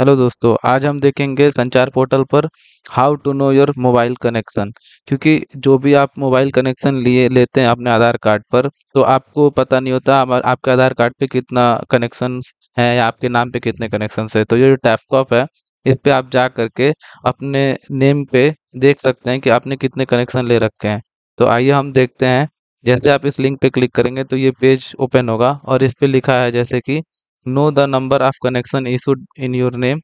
Hello दोस्तों, आज हम देखेंगे संचार पोर्टल पर how to know your mobile connection. क्योंकि जो भी आप मोबाइल कनेक्शन लिए, लेते हैं अपने आधार कार्ड पर तो आपको पता नहीं होता आपके आधार कार्ड पे कितना कनेक्शन है या आपके नाम पे कितने कनेक्शन है। तो ये जो टैपकॉप है, इस पर आप जा करके अपने नेम पे देख सकते हैं कि आपने कितने कनेक्शन ले रखे हैं। तो आइए हम देखते हैं। जैसे आप इस लिंक पे क्लिक करेंगे तो ये पेज ओपन होगा और इस पे लिखा है जैसे कि know the number of connection issued in your name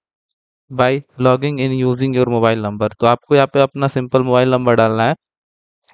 by logging in using your mobile number तो आपको यहाँ पे अपना सिंपल मोबाइल नंबर डालना है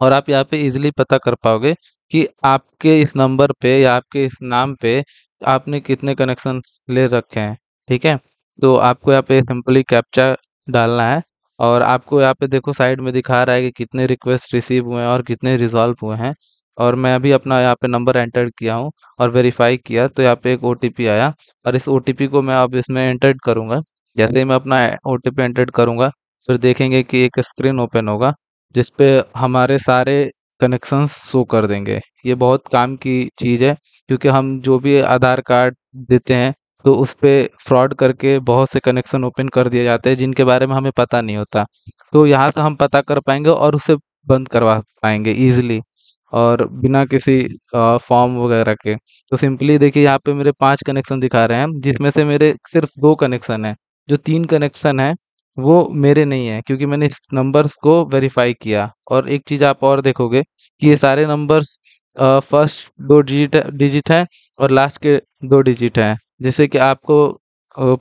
और आप यहाँ पे इजिली पता कर पाओगे कि आपके इस नंबर पे या आपके इस नाम पे आपने कितने कनेक्शन ले रखे हैं, ठीक है? तो आपको यहाँ पे सिंपली कैप्चा डालना है। और आपको यहाँ पे देखो साइड में दिखा रहा है कि कितने रिक्वेस्ट रिसीव हुए हैं और कितने रिजॉल्व हुए हैं। और मैं अभी अपना यहाँ पे नंबर एंटर किया हूँ और वेरीफाई किया तो यहाँ पे एक ओटीपी आया और इस ओटीपी को मैं अब इसमें एंटर करूँगा। जैसे ही मैं अपना ओ टी एंटर करूँगा, फिर देखेंगे कि एक स्क्रीन ओपन होगा जिसपे हमारे सारे कनेक्शंस शो कर देंगे। ये बहुत काम की चीज़ है, क्योंकि हम जो भी आधार कार्ड देते हैं तो उस पर फ्रॉड करके बहुत से कनेक्शन ओपन कर दिए जाते हैं, जिनके बारे में हमें पता नहीं होता। तो यहाँ से हम पता कर पाएँगे और उसे बंद करवा पाएँगे ईजिली और बिना किसी फॉर्म वगैरह के। तो सिंपली देखिए यहाँ पे मेरे पाँच कनेक्शन दिखा रहे हैं जिसमें से मेरे सिर्फ़ दो कनेक्शन है। जो तीन कनेक्शन है, वो मेरे नहीं है, क्योंकि मैंने इस नंबर्स को वेरीफाई किया। और एक चीज़ आप और देखोगे कि ये सारे नंबर्स फ़र्स्ट दो डिजिट डिजिट हैं और लास्ट के दो डिजिट हैं। जिससे कि आपको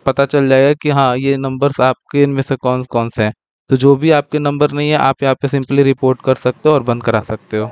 पता चल जाएगा कि हाँ ये नंबर्स आपके इनमें से कौन कौन से हैं। तो जो भी आपके नंबर नहीं है, आप यहाँ पे सिंपली रिपोर्ट कर सकते हो और बंद करा सकते हो।